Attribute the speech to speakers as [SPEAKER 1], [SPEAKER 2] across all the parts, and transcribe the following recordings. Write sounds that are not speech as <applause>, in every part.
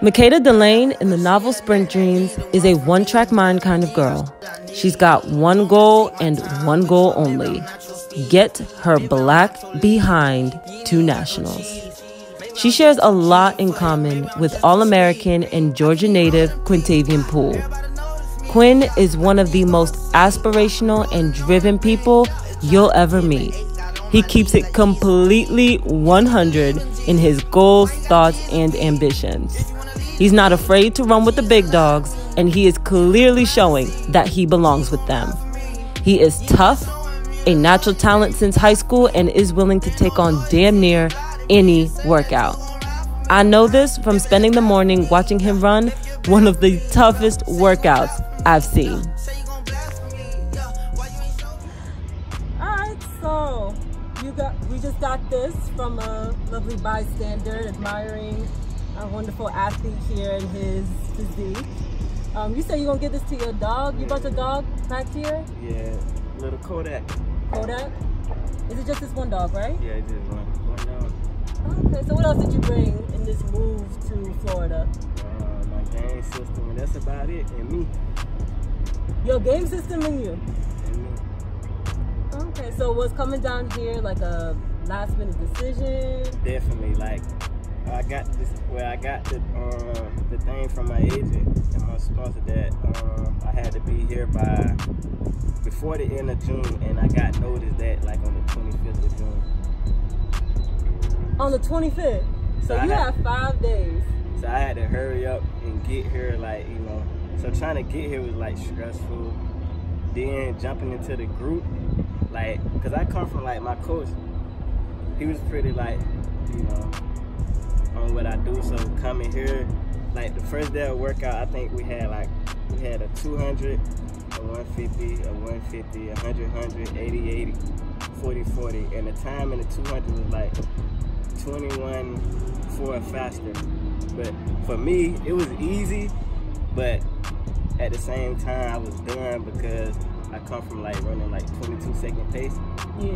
[SPEAKER 1] Makeda Delane in the novel Sprint Dreams is a one track mind kind of girl. She's got one goal and one goal only get her black behind to nationals. She shares a lot in common with All American and Georgia native Quintaveon Poole. Quinn is one of the most aspirational and driven people you'll ever meet. He keeps it completely 100 in his goals, thoughts, and ambitions. He's not afraid to run with the big dogs, and he is clearly showing that he belongs with them. He is tough, a natural talent since high school, and is willing to take on damn near any workout. I know this from spending the morning watching him run one of the toughest workouts I've seen.
[SPEAKER 2] Just got this from a lovely bystander admiring a wonderful athlete here in his physique. Um, you say you're gonna give this to your dog. You brought your dog back here?
[SPEAKER 3] Yeah, little Kodak.
[SPEAKER 2] Kodak? Is it just this one dog, right?
[SPEAKER 3] Yeah, just one, one dog.
[SPEAKER 2] Okay, so what else did you bring in this move to Florida?
[SPEAKER 3] Uh, my game system, and that's about it. And me.
[SPEAKER 2] Your game system and you? Okay, so was coming down here like a last minute decision?
[SPEAKER 3] Definitely, like I got this. Well, I got the uh, the thing from my agent and my sponsor that uh, I had to be here by before the end of June, and I got noticed that like on the 25th of June.
[SPEAKER 2] On the 25th. So,
[SPEAKER 3] So
[SPEAKER 2] you
[SPEAKER 3] had-
[SPEAKER 2] have five days.
[SPEAKER 3] So I had to hurry up and get here, like you know. So trying to get here was like stressful. Then jumping into the group, like, cause I come from like my coach. He was pretty like, you know, on what I do. So coming here, like the first day of workout, I think we had like we had a 200, a 150, a 150, a 100, 100, 80, 80, 40, 40, and the time in the 200 was like 21 for faster. But for me, it was easy, but at the same time, I was done because I come from like running like 22 second pace
[SPEAKER 2] Yeah.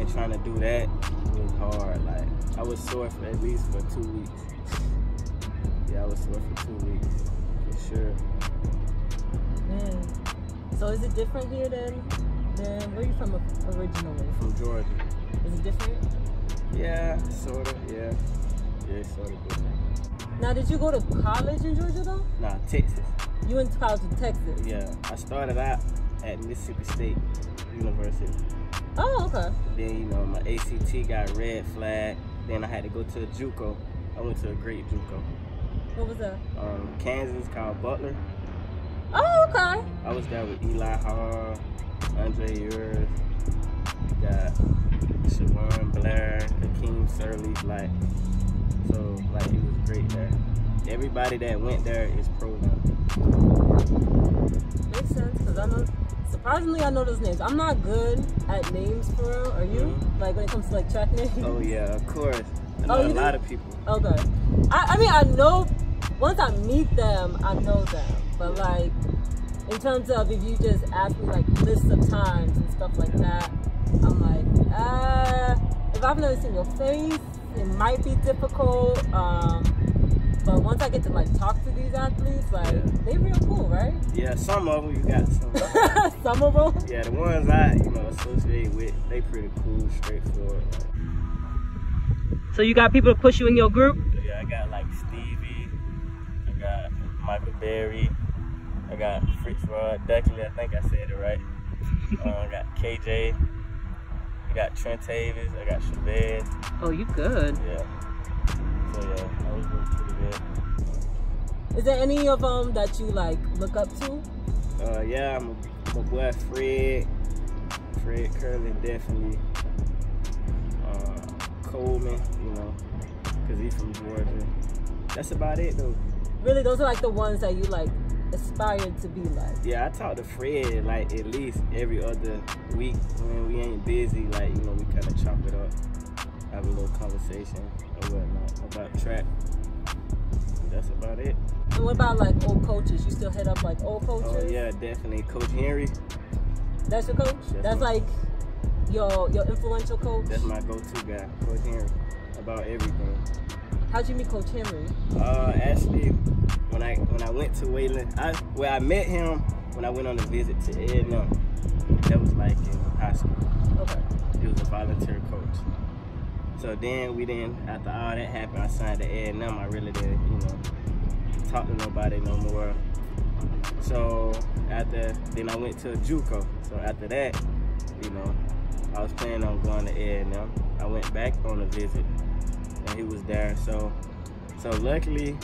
[SPEAKER 3] and trying to do that was hard. Like I was sore for at least for two weeks. Yeah, I was sore for two weeks for sure.
[SPEAKER 2] Man. So is it different here than than where you from originally?
[SPEAKER 3] From Georgia.
[SPEAKER 2] Is it different?
[SPEAKER 3] Yeah, sort of. Yeah, yeah, sort of different.
[SPEAKER 2] Now, did you go to college in Georgia though?
[SPEAKER 3] Nah, Texas.
[SPEAKER 2] You went to college in Texas.
[SPEAKER 3] Yeah, I started out at Mississippi State University.
[SPEAKER 2] Oh, okay.
[SPEAKER 3] Then you know my ACT got red flag. Then I had to go to a JUCO. I went to a great JUCO.
[SPEAKER 2] What was that?
[SPEAKER 3] Um, Kansas called Butler.
[SPEAKER 2] Oh, okay.
[SPEAKER 3] I was there with Eli Hall, Andre Ewers, got Siobhan Blair, Hakeem Surley, like so like it was great there. Everybody that went there is pro now.
[SPEAKER 2] Makes sense because I know. Surprisingly, I know those names. I'm not good at names for real. Are you?
[SPEAKER 3] Mhm.
[SPEAKER 2] Like when it comes to like track names?
[SPEAKER 3] Oh yeah, of course. I
[SPEAKER 2] Oh,
[SPEAKER 3] know
[SPEAKER 2] you
[SPEAKER 3] a
[SPEAKER 2] do?
[SPEAKER 3] lot of people.
[SPEAKER 2] Okay. I, I mean, I know. Once I meet them, I know them. But like, in terms of if you just ask me like lists of times and stuff like that, I'm like, uh, if I've never seen your face, it might be difficult. Um, but once I get to like talk to these athletes, like
[SPEAKER 3] Yeah.
[SPEAKER 2] they real cool, right?
[SPEAKER 3] Yeah, some of them you got some. <laughs>
[SPEAKER 2] Some of them.
[SPEAKER 3] yeah, the ones I you know associate with, they pretty cool, straightforward. Like,
[SPEAKER 1] So you got people to push you in your group?
[SPEAKER 3] Yeah, I got like Stevie, I got Michael Berry, I got Fritz Rod Duckley, I think I said it right. <laughs> uh, I got KJ, I got Trent Davis, I got Chavez.
[SPEAKER 1] Oh, you good.
[SPEAKER 3] Yeah. So yeah, I was doing pretty good.
[SPEAKER 2] Is there any of them that you like look up to?
[SPEAKER 3] Uh, yeah, my, my boy Fred, Fred Kerley definitely. Uh, Coleman, you know, cause he's from Georgia. That's about it though.
[SPEAKER 2] Really, those are like the ones that you like aspired to be like.
[SPEAKER 3] Yeah, I talk to Fred like at least every other week when we ain't busy. Like you know, we kind of chop it up, have a little conversation or whatnot about track. That's about it.
[SPEAKER 2] And what about like old coaches? You still hit up like old coaches?
[SPEAKER 3] Oh yeah, definitely. Coach Henry,
[SPEAKER 2] That's your coach?
[SPEAKER 3] That's
[SPEAKER 2] That's, like your your influential coach?
[SPEAKER 3] that's my go-to guy. Coach Henry, about everything.
[SPEAKER 2] How'd you meet Coach Henry?
[SPEAKER 3] Uh, actually, when I when I went to Wayland, I well I met him when I went on a visit to Ed Num. That was like in high school.
[SPEAKER 2] Okay.
[SPEAKER 3] He was a volunteer coach. So then we didn't after all that happened, I signed to Ed Num. I really didn't, talk to nobody no more. So after then I went to a JUCO. So after that, you know, I was planning on going to Ed Num. I went back on a visit and he was there. So so luckily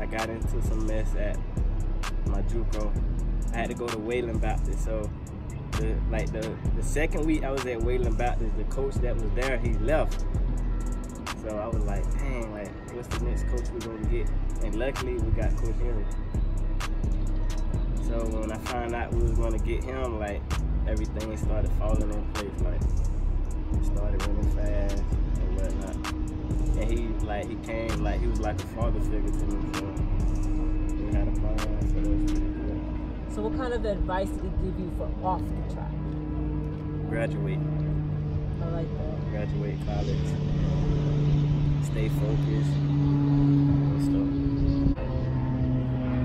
[SPEAKER 3] I got into some mess at my JUCO. I had to go to Wayland Baptist. So the like the the second week I was at Wayland Baptist, the coach that was there, he left. So I was like, the next coach we're gonna get? And luckily we got Coach Henry. So when I found out we was gonna get him, like everything started falling in place. Like he started running fast and whatnot. And he like he came like he was like a father figure to me. So we had a plan. So that was pretty good.
[SPEAKER 2] So what kind of advice did he give you for off the track?
[SPEAKER 3] Graduate,
[SPEAKER 2] I like that.
[SPEAKER 3] graduate college. Stay focused.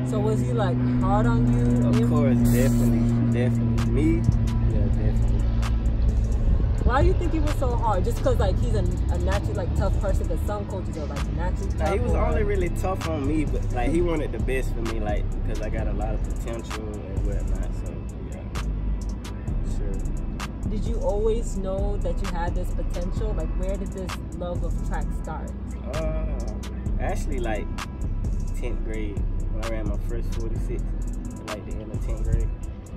[SPEAKER 2] So was he like hard on you?
[SPEAKER 3] Of course, definitely, definitely. Me, yeah, definitely.
[SPEAKER 2] Why do you think he was so hard? Just because like he's a, a naturally like tough person, because some coaches are like naturally tough.
[SPEAKER 3] He was
[SPEAKER 2] or-
[SPEAKER 3] only really tough on me, but like he wanted the best for me, like because I got a lot of potential and whatnot. So yeah, sure.
[SPEAKER 2] Did you always know that you had this potential? Like where did this love of track start?
[SPEAKER 3] Uh, actually, like tenth grade when I ran my first forty six, like the end of tenth grade.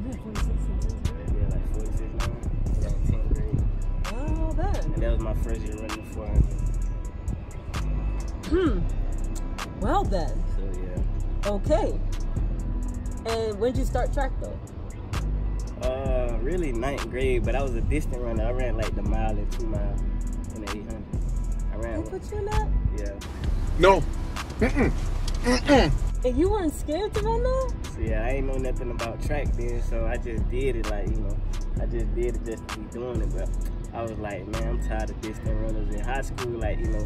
[SPEAKER 3] Yeah, like forty six now. Yeah, tenth grade,
[SPEAKER 2] Oh, then.
[SPEAKER 3] and that was my first year running four hundred.
[SPEAKER 2] Hmm. Well then.
[SPEAKER 3] So yeah.
[SPEAKER 2] Okay. And when did you start track though?
[SPEAKER 3] Uh, really ninth grade, but I was a distant runner. I ran like the mile and two mile in the eight hundred. I
[SPEAKER 2] They
[SPEAKER 3] ran,
[SPEAKER 2] put you in that?
[SPEAKER 3] yeah.
[SPEAKER 4] No. Mm-mm. Mm-mm.
[SPEAKER 2] And you weren't scared to run that?
[SPEAKER 3] So yeah, I ain't know nothing about track then, so I just did it like, you know, I just did it just to be doing it. But I was like, man, I'm tired of distant runners in high school. Like, you know,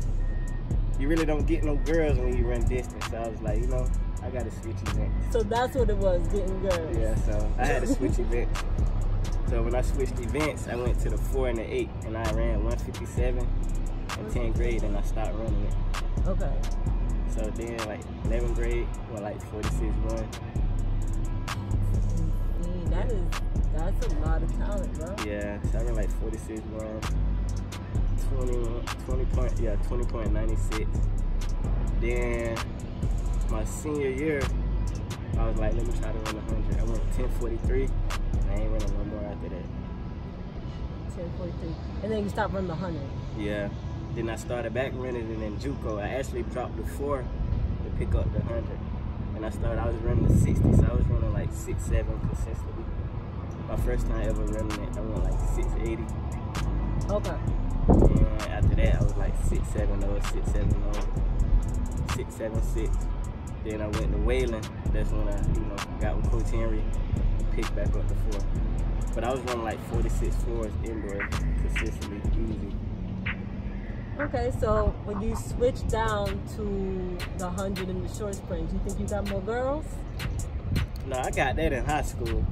[SPEAKER 3] you really don't get no girls when you run distance. So I was like, you know, I gotta switch events.
[SPEAKER 2] So that's what it was, getting girls.
[SPEAKER 3] Yeah, so I had to switch <laughs> events. So when I switched events, I went to the four and the eight, and I ran 157 in 10th grade, and I stopped running it.
[SPEAKER 2] Okay.
[SPEAKER 3] So then, like 11th grade, well, like 46 one.
[SPEAKER 2] See, mm, that is that's a lot of talent, bro.
[SPEAKER 3] Yeah, so I ran like 46 one, 20, 20 point, yeah, 20.96. Then my senior year, I was like, let me try to run 100. I went 1043, and I ain't running no more after that.
[SPEAKER 2] 1043. And then you stopped running the 100.
[SPEAKER 3] Yeah. Then I started back running and in JUCO. I actually dropped the four to pick up the 100. And I started, I was running the 60, so I was running like 6, 7 consistently. My first time ever running it, I went like 680.
[SPEAKER 2] Okay.
[SPEAKER 3] And after that, I was like 670, 670, 676. Then I went to Wayland. That's when I, you know, got with Coach Henry, picked back up the four. But I was running like 46 fours indoor consistently, easy.
[SPEAKER 2] Okay, so when you switch down to the 100 and the short sprint, do you think you got more girls?
[SPEAKER 3] No, I got that in high school.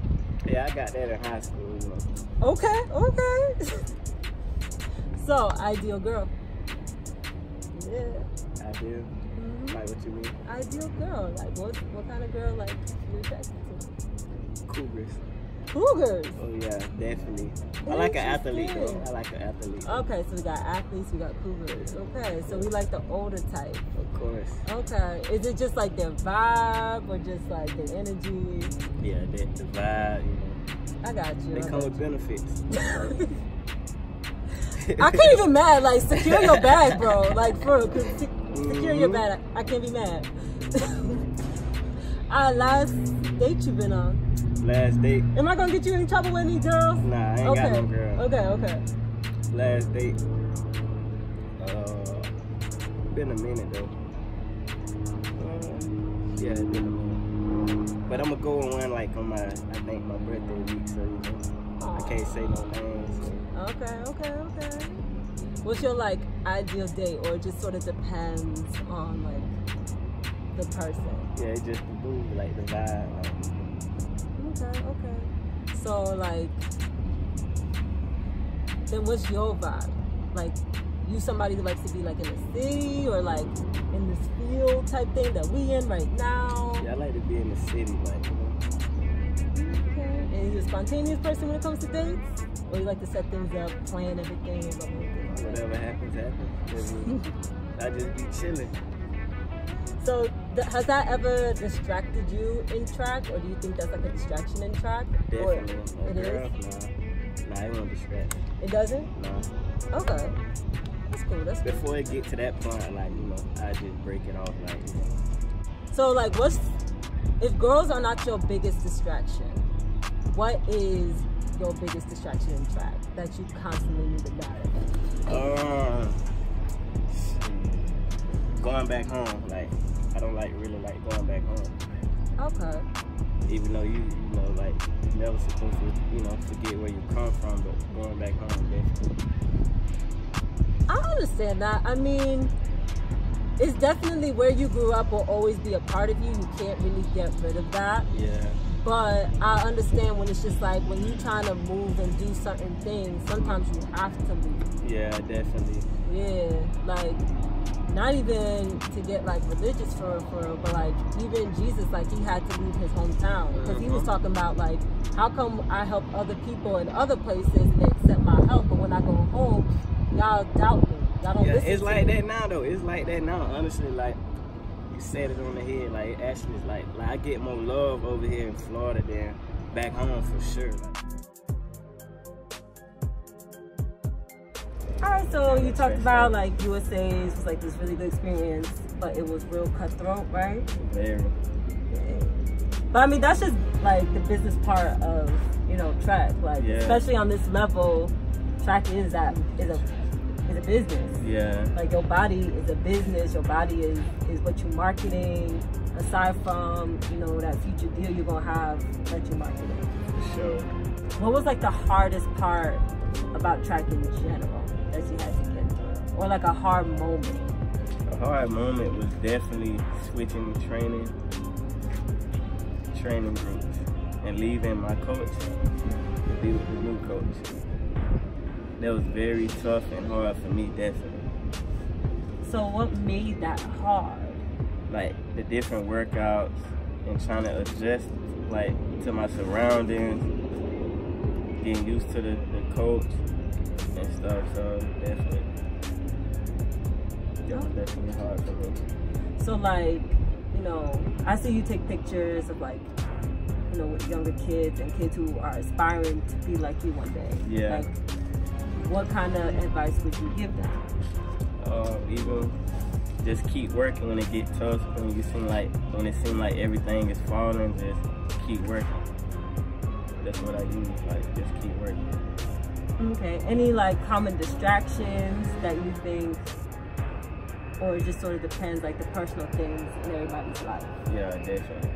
[SPEAKER 3] Yeah, I got that in high school.
[SPEAKER 2] Okay, okay. <laughs> so, ideal girl. Yeah.
[SPEAKER 3] I do.
[SPEAKER 2] Mhm.
[SPEAKER 3] Like what you mean?
[SPEAKER 2] Ideal girl. Like, what what kind of girl, like, you attracted to?
[SPEAKER 3] Cougars.
[SPEAKER 2] Cougars.
[SPEAKER 3] Oh yeah, definitely. I like an athlete though. I like an athlete.
[SPEAKER 2] Okay, so we got athletes, we got cougars. Okay, so we like the older type.
[SPEAKER 3] Of course.
[SPEAKER 2] Okay, is it just like their vibe or just like their energy?
[SPEAKER 3] Yeah, that the vibe, you know.
[SPEAKER 2] I got you.
[SPEAKER 3] They
[SPEAKER 2] I
[SPEAKER 3] come with benefits. <laughs>
[SPEAKER 2] I can't even mad. Like secure your bag, bro. <laughs> Like for real, 'cause se- secure your
[SPEAKER 3] Mhm.
[SPEAKER 2] bag. I can't be mad. <laughs> Our last date you been on.
[SPEAKER 3] Last date.
[SPEAKER 2] Am I gonna get you in trouble with any girls?
[SPEAKER 3] Nah, I ain't
[SPEAKER 2] okay.
[SPEAKER 3] got no girl.
[SPEAKER 2] Okay, okay.
[SPEAKER 3] Last date. Uh, been a minute though. Uh, yeah, it's been a minute. But I'm gonna go on one like on my, I think my birthday week, so you know, I can't say no names. So.
[SPEAKER 2] Okay, okay, okay. What's your like ideal date, or it just sort of depends on like the person?
[SPEAKER 3] Yeah, it's just the mood, like the vibe. Like,
[SPEAKER 2] Okay, okay. So like, then what's your vibe? Like, you somebody who likes to be like in the city or like in this field type thing that we in right now?
[SPEAKER 3] yeah, I like to be in the city, like, you know.
[SPEAKER 2] Okay. And you a spontaneous person when it comes to dates? Or you like to set things up, plan everything, and go with?
[SPEAKER 3] Whatever happens, happens. <laughs> I just be chilling.
[SPEAKER 2] So has that ever distracted you in track, or do you think that's like a distraction in track? Or
[SPEAKER 3] Definitely.
[SPEAKER 2] it
[SPEAKER 3] Oh,
[SPEAKER 2] is?
[SPEAKER 3] Nah, nah, it won't distract.
[SPEAKER 2] It doesn't?
[SPEAKER 3] Nah.
[SPEAKER 2] Okay. That's cool. That's cool.
[SPEAKER 3] Before it get to that point, like, you know, I just break it off, like, you know.
[SPEAKER 2] So like, what's if girls are not your biggest distraction? What is your biggest distraction in track that you constantly need to battle?
[SPEAKER 3] Uh, going back home, like I don't like really like going back home.
[SPEAKER 2] Okay.
[SPEAKER 3] Even though you you know like you're never supposed to you know forget where you come from, but going back home definitely.
[SPEAKER 2] I understand that. I mean, it's definitely where you grew up will always be a part of you. You can't really get rid of that.
[SPEAKER 3] Yeah,
[SPEAKER 2] But I understand when it's just like when you're trying to move and do certain things, sometimes you have to leave.
[SPEAKER 3] yeah, definitely.
[SPEAKER 2] Yeah, like not even to get like religious for for real, but like even Jesus, like he had to leave his hometown because he was
[SPEAKER 3] Mhm.
[SPEAKER 2] talking about like how come I help other people in other places and they accept my help, but when I go home, y'all doubt me. Y'all don't
[SPEAKER 3] Yeah,
[SPEAKER 2] listen
[SPEAKER 3] it's like
[SPEAKER 2] me.
[SPEAKER 3] that now though. It's like that now. Honestly, like you said it on the head. Like it actually, is like like I get more love over here in Florida than back home for sure. Like,
[SPEAKER 2] All right, so you talked about like USA's was like this really good experience, but it was real cutthroat, right?
[SPEAKER 3] very.
[SPEAKER 2] But I mean, that's just like the business part of you know track. Like
[SPEAKER 3] Yeah.
[SPEAKER 2] especially on this level, track is that is a is a business.
[SPEAKER 3] Yeah.
[SPEAKER 2] Like your body is a business. Your body is is what you're marketing. Aside from you know that future deal you're gonna have that you're marketing.
[SPEAKER 3] For sure.
[SPEAKER 2] What was like the hardest part about track in general that you had to get through, or like a hard moment?
[SPEAKER 3] A hard moment was definitely switching training training groups and leaving my coach to be with the new coach. That was very tough and hard for me, definitely.
[SPEAKER 2] So what made that hard?
[SPEAKER 3] Like the different workouts and trying to adjust like to my surroundings, getting used to the, the coach stuff. So definitely, it was definitely hard for me.
[SPEAKER 2] So like, you know, I see you take pictures of like, you know, with younger kids and kids who are aspiring to be like you one day.
[SPEAKER 3] Yeah.
[SPEAKER 2] Like, what kind of advice would you give them?
[SPEAKER 3] uh, even just keep working when it get tough. When you seem like when it seem like everything is falling, just keep working. That's what I use. Like just keep working.
[SPEAKER 2] Okay. Any like common distractions that you think, or it just sort of depends, like the personal things in everybody's life.
[SPEAKER 3] Yeah, definitely.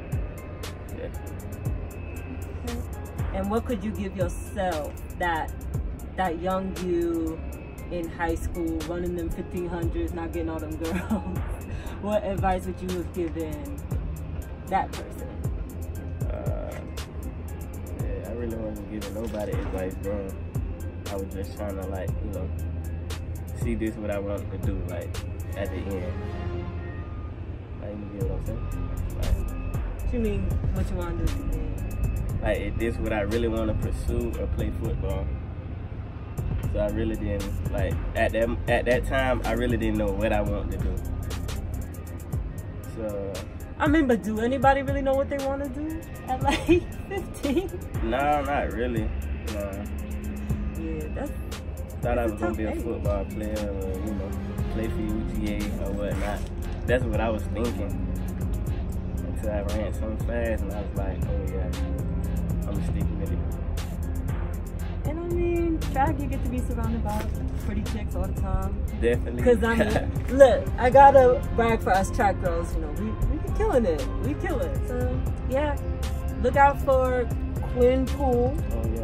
[SPEAKER 3] Definitely.
[SPEAKER 2] And what could you give yourself that that young you in high school running them 1500s, not getting all them girls? <laughs> what advice would you have given that person?
[SPEAKER 3] Uh, yeah, I really wasn't giving nobody advice then. I was just trying to like you know see this what I wanted to do like at the end. Like you get what I'm saying? Like,
[SPEAKER 2] What you mean what you want to do at the end?
[SPEAKER 3] like if this what I really want to pursue or play football. So I really didn't like at that at that time I really didn't know what I wanted to do. So
[SPEAKER 2] I mean, but do anybody really know what they want to do at like <laughs> 15?
[SPEAKER 3] no, not really. No,
[SPEAKER 2] Yeah, that's
[SPEAKER 3] thought I was gonna be a football player or you know play for UGA or whatnot. That's what I was thinking until I ran so fast and I was like, oh yeah, I'm gonna stick with it.
[SPEAKER 2] And I mean, track, you get to be surrounded by pretty chicks all the time.
[SPEAKER 3] Definitely.
[SPEAKER 2] Because I mean, <laughs> look, I gotta brag for us track girls. You know, we we be killing it. We kill it. So yeah, look out for Quinn Poole.
[SPEAKER 3] oh yeah.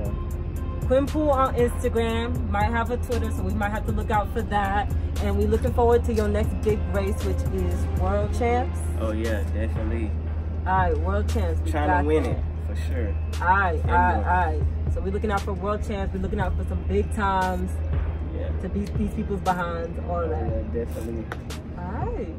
[SPEAKER 2] Quimpool on Instagram. Might have a Twitter, so we might have to look out for that. And we're looking forward to your next big race, which is World Champs.
[SPEAKER 3] Oh yeah, definitely.
[SPEAKER 2] All right, World Champs. We
[SPEAKER 3] Trying to win
[SPEAKER 2] that.
[SPEAKER 3] it for sure.
[SPEAKER 2] All right, all
[SPEAKER 3] And
[SPEAKER 2] right,
[SPEAKER 3] more.
[SPEAKER 2] all right. So we're looking out for World Champs. We're looking out for some big times
[SPEAKER 3] Yeah.
[SPEAKER 2] to beat these people's behinds, all oh,
[SPEAKER 3] Yeah,
[SPEAKER 2] that.
[SPEAKER 3] definitely.
[SPEAKER 2] All right.